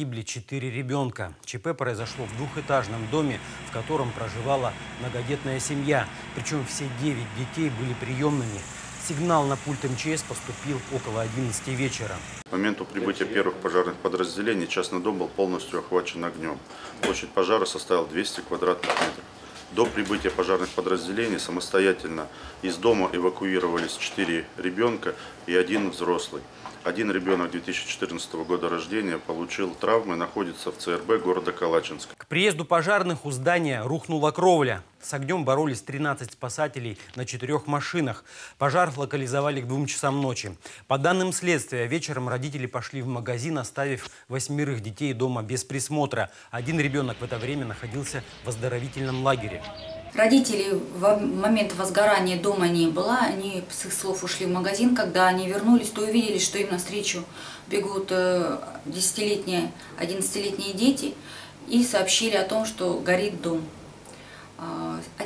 Гибли четыре ребенка. ЧП произошло в двухэтажном доме, в котором проживала многодетная семья. Причем все девять детей были приемными. Сигнал на пульт МЧС поступил около 11 вечера. К моменту прибытия первых пожарных подразделений частный дом был полностью охвачен огнем. Площадь пожара составила 200 квадратных метров. До прибытия пожарных подразделений самостоятельно из дома эвакуировались 4 ребенка и один взрослый. Один ребенок 2014 года рождения получил травмы, находится в ЦРБ города Калачинск. К приезду пожарных у здания рухнула кровля. С огнем боролись 13 спасателей на четырех машинах. Пожар локализовали к двум часам ночи. По данным следствия, вечером родители пошли в магазин, оставив восьмерых детей дома без присмотра. Один ребенок в это время находился в оздоровительном лагере. Родителей в момент возгорания дома не было. Они, с их слов, ушли в магазин. Когда они вернулись, то увидели, что им навстречу бегут 10-летние, э, 11-летние дети и сообщили о том, что горит дом.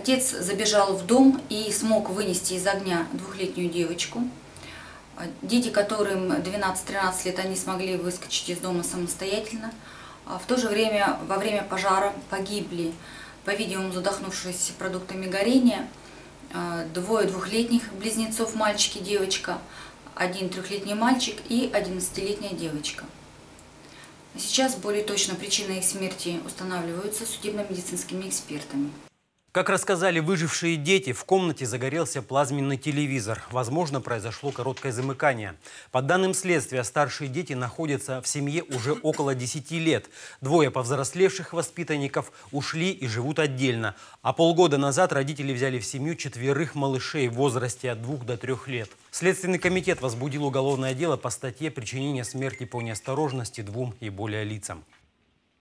Отец забежал в дом и смог вынести из огня двухлетнюю девочку. Дети, которым 12-13 лет, они смогли выскочить из дома самостоятельно. А в то же время, во время пожара погибли по-видимому, задохнувшись продуктами горения, а, двое двухлетних близнецов, мальчик и девочка, один трехлетний мальчик и одиннадцатилетняя девочка. Сейчас более точно причины их смерти устанавливаются судебно-медицинскими экспертами. Как рассказали выжившие дети, в комнате загорелся плазменный телевизор. Возможно, произошло короткое замыкание. По данным следствия, старшие дети находятся в семье уже около 10 лет. Двое повзрослевших воспитанников ушли и живут отдельно. А полгода назад родители взяли в семью четверых малышей в возрасте от 2 до 3 лет. Следственный комитет возбудил уголовное дело по статье «Причинение смерти по неосторожности двум и более лицам».